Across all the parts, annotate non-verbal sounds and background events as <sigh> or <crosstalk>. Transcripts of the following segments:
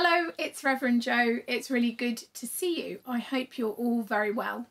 Hello, it's Reverend Jo. It's really good to see you. I hope you're all very well.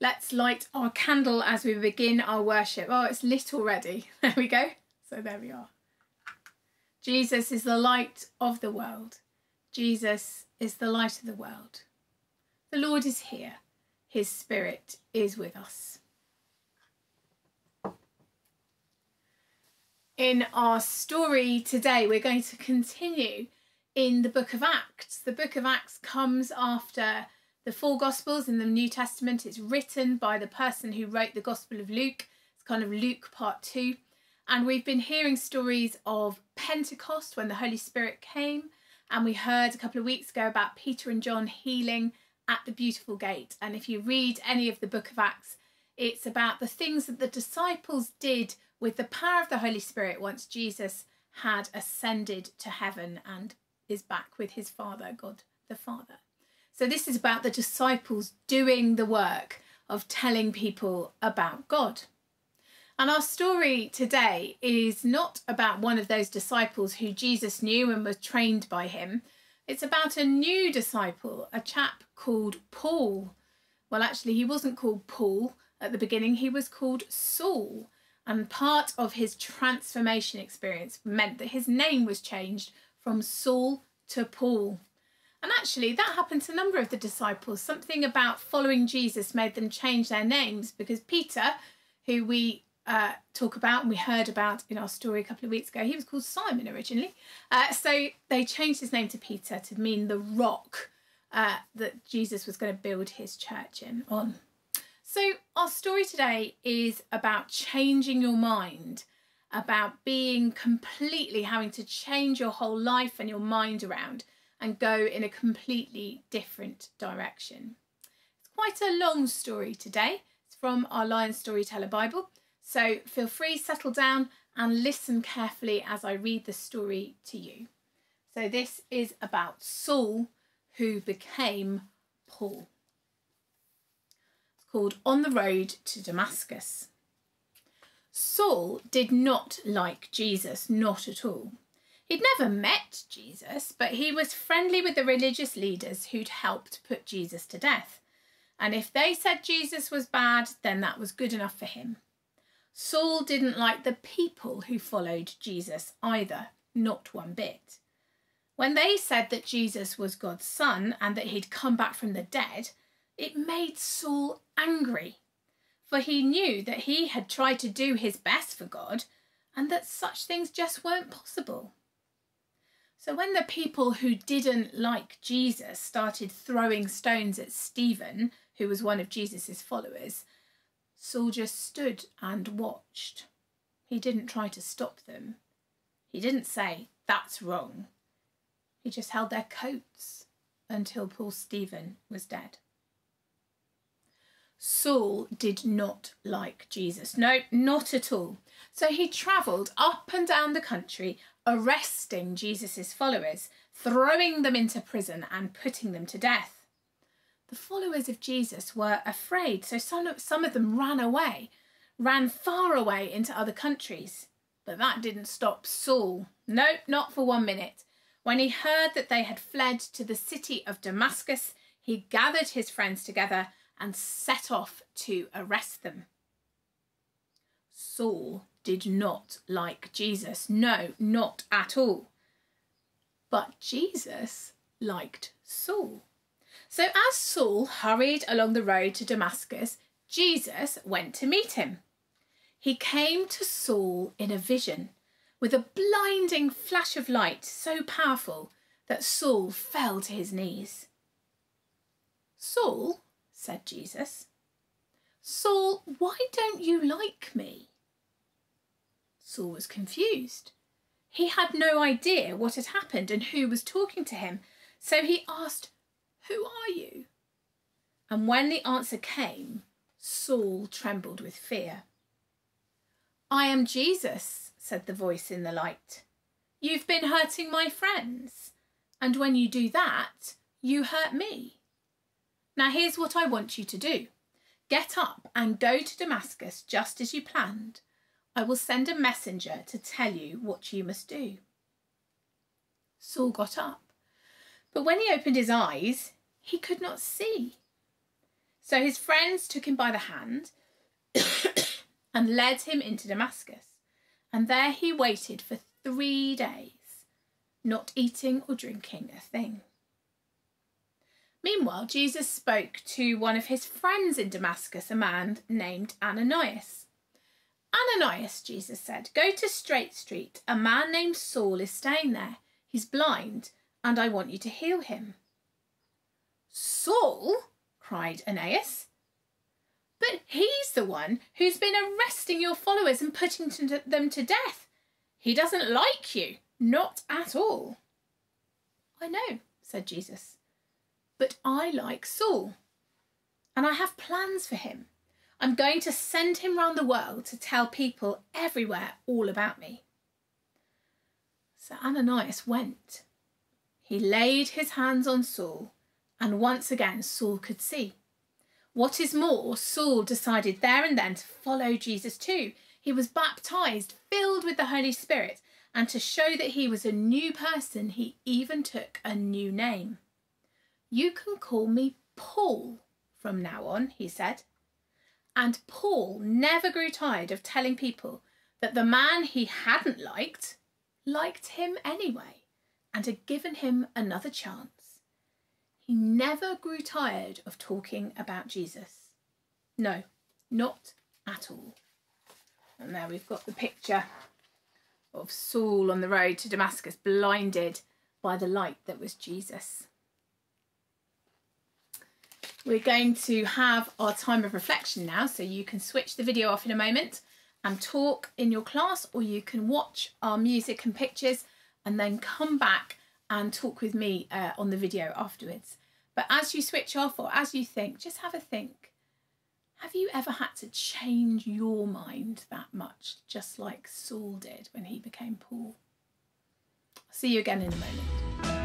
Let's light our candle as we begin our worship. Oh, it's lit already. <laughs> There we go. So there we are. Jesus is the light of the world. Jesus is the light of the world. The Lord is here. His Spirit is with us. In our story today, we're going to continue in the book of Acts. The book of Acts comes after the four Gospels in the New Testament. It's written by the person who wrote the Gospel of Luke. It's kind of Luke part two. And we've been hearing stories of Pentecost when the Holy Spirit came. And we heard a couple of weeks ago about Peter and John healing at the beautiful gate. And if you read any of the book of Acts, it's about the things that the disciples did with the power of the Holy Spirit once Jesus had ascended to heaven and is back with his Father, God the Father. So, this is about the disciples doing the work of telling people about God. And our story today is not about one of those disciples who Jesus knew and was trained by him. It's about a new disciple, a chap called Paul. Well, actually, he wasn't called Paul at the beginning, he was called Saul. And part of his transformation experience meant that his name was changed from Saul to Paul. And actually, that happened to a number of the disciples. Something about following Jesus made them change their names because Peter, who we uh, talk about and we heard about in our story a couple of weeks ago, he was called Simon originally. Uh, so they changed his name to Peter to mean the rock uh, that Jesus was going to build his church in on. So our story today is about changing your mind about being completely having to change your whole life and your mind around and go in a completely different direction. It's quite a long story today. It's from our Lion Storyteller Bible. So feel free, settle down and listen carefully as I read the story to you. So this is about Saul who became Paul. It's called On the Road to Damascus. Saul did not like Jesus, not at all. He'd never met Jesus, but he was friendly with the religious leaders who'd helped put Jesus to death. And if they said Jesus was bad, then that was good enough for him. Saul didn't like the people who followed Jesus either, not one bit. When they said that Jesus was God's son and that he'd come back from the dead, it made Saul angry for he knew that he had tried to do his best for God and that such things just weren't possible. So when the people who didn't like Jesus started throwing stones at Stephen, who was one of Jesus' followers, Saul just stood and watched. He didn't try to stop them. He didn't say, that's wrong. He just held their coats until poor Stephen was dead. Saul did not like Jesus. No, not at all. So he travelled up and down the country, arresting Jesus' followers, throwing them into prison and putting them to death. The followers of Jesus were afraid, so some of, some of them ran away, ran far away into other countries. But that didn't stop Saul. No, not for one minute. When he heard that they had fled to the city of Damascus, he gathered his friends together and set off to arrest them. Saul did not like Jesus. No, not at all. But Jesus liked Saul. So as Saul hurried along the road to Damascus, Jesus went to meet him. He came to Saul in a vision with a blinding flash of light so powerful that Saul fell to his knees. Saul said Jesus. Saul, why don't you like me? Saul was confused. He had no idea what had happened and who was talking to him, so he asked, Who are you? And when the answer came, Saul trembled with fear. I am Jesus, said the voice in the light. You've been hurting my friends, and when you do that, you hurt me. Now, here's what I want you to do get up and go to Damascus just as you planned. I will send a messenger to tell you what you must do. Saul got up But when he opened his eyes, he could not see. So his friends took him by the hand <coughs> and led him into Damascus. And there he waited for three days, not eating or drinking a thing. Meanwhile, Jesus spoke to one of his friends in Damascus, a man named Ananias. Ananias, Jesus said, go to Straight Street. A man named Saul is staying there. He's blind, and I want you to heal him. Saul? cried Ananias. But he's the one who's been arresting your followers and putting them to death. He doesn't like you, not at all. I know, said Jesus. But I like Saul, and I have plans for him. I'm going to send him round the world to tell people everywhere all about me. So Ananias went. He laid his hands on Saul, and once again Saul could see. What is more, Saul decided there and then to follow Jesus too. He was baptized, filled with the Holy Spirit, and to show that he was a new person, he even took a new name. You can call me Paul from now on, he said. And Paul never grew tired of telling people that the man he hadn't liked liked him anyway and had given him another chance. He never grew tired of talking about Jesus. No, not at all. And there we've got the picture of Saul on the road to Damascus, blinded by the light that was Jesus. We're going to have our time of reflection now, so you can switch the video off in a moment and talk in your class, or you can watch our music and pictures and then come back and talk with me uh, on the video afterwards. But as you switch off or as you think, just have a think. Have you ever had to change your mind that much, just like Saul did when he became Paul? I'll see you again in a moment.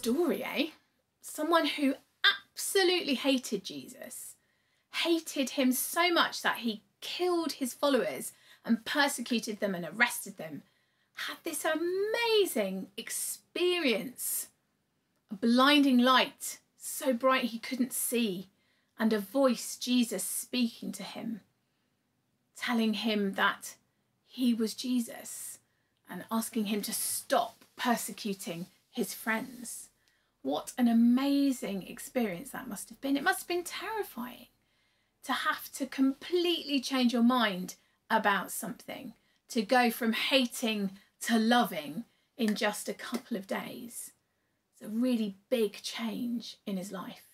Story, eh? Someone who absolutely hated Jesus, hated him so much that he killed his followers and persecuted them and arrested them, had this amazing experience a blinding light, so bright he couldn't see, and a voice, Jesus, speaking to him, telling him that he was Jesus and asking him to stop persecuting his friends. What an amazing experience that must have been. It must have been terrifying to have to completely change your mind about something, to go from hating to loving in just a couple of days. It's a really big change in his life.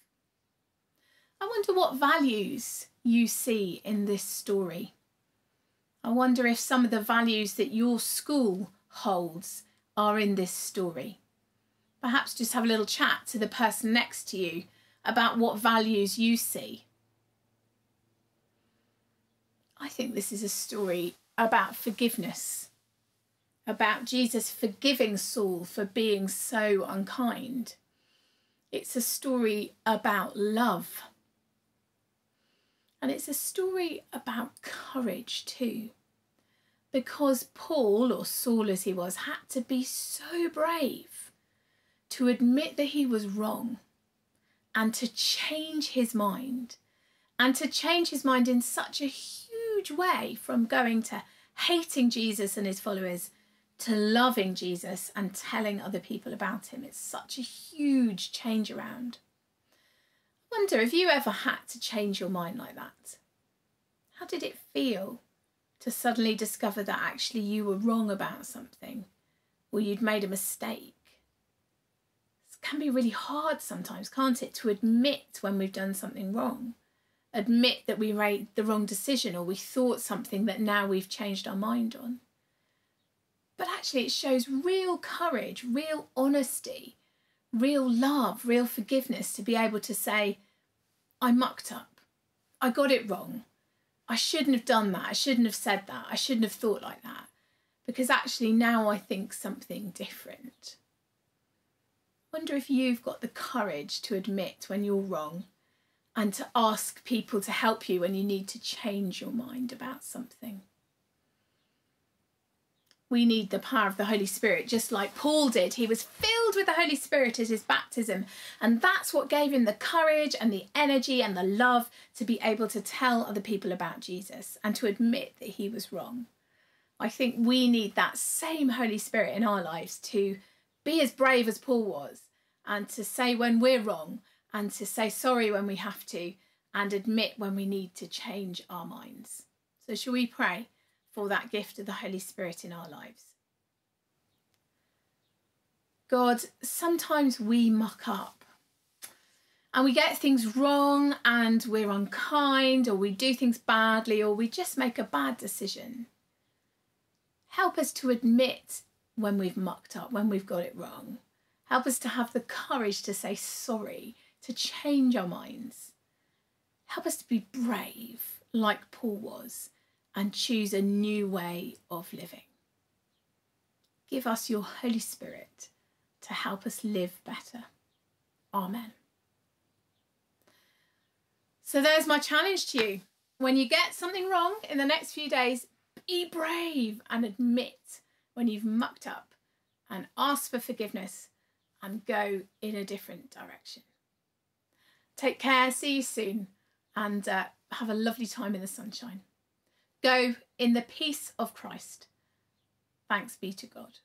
I wonder what values you see in this story. I wonder if some of the values that your school holds are in this story perhaps just have a little chat to the person next to you about what values you see. I think this is a story about forgiveness, about Jesus forgiving Saul for being so unkind. It's a story about love. And it's a story about courage too. Because Paul, or Saul as he was, had to be so brave to admit that he was wrong and to change his mind and to change his mind in such a huge way from going to hating Jesus and his followers to loving Jesus and telling other people about him. It's such a huge change around. I wonder if you ever had to change your mind like that. How did it feel to suddenly discover that actually you were wrong about something or you'd made a mistake. Can be really hard sometimes, can't it, to admit when we've done something wrong? Admit that we made the wrong decision or we thought something that now we've changed our mind on. But actually, it shows real courage, real honesty, real love, real forgiveness to be able to say, I mucked up. I got it wrong. I shouldn't have done that. I shouldn't have said that. I shouldn't have thought like that. Because actually, now I think something different. Wonder if you've got the courage to admit when you're wrong and to ask people to help you when you need to change your mind about something we need the power of the Holy Spirit, just like Paul did. He was filled with the Holy Spirit at his baptism, and that's what gave him the courage and the energy and the love to be able to tell other people about Jesus and to admit that he was wrong. I think we need that same Holy Spirit in our lives to be as brave as Paul was and to say when we're wrong and to say sorry when we have to and admit when we need to change our minds. So, shall we pray? for that gift of the Holy Spirit in our lives. God, sometimes we muck up and we get things wrong and we're unkind or we do things badly or we just make a bad decision. Help us to admit when we've mucked up, when we've got it wrong. Help us to have the courage to say sorry, to change our minds. Help us to be brave like Paul was and choose a new way of living. Give us your Holy Spirit to help us live better. Amen. So there's my challenge to you. When you get something wrong in the next few days, be brave and admit when you've mucked up and ask for forgiveness and go in a different direction. Take care, see you soon, and uh, have a lovely time in the sunshine. Go in the peace of Christ. Thanks be to God.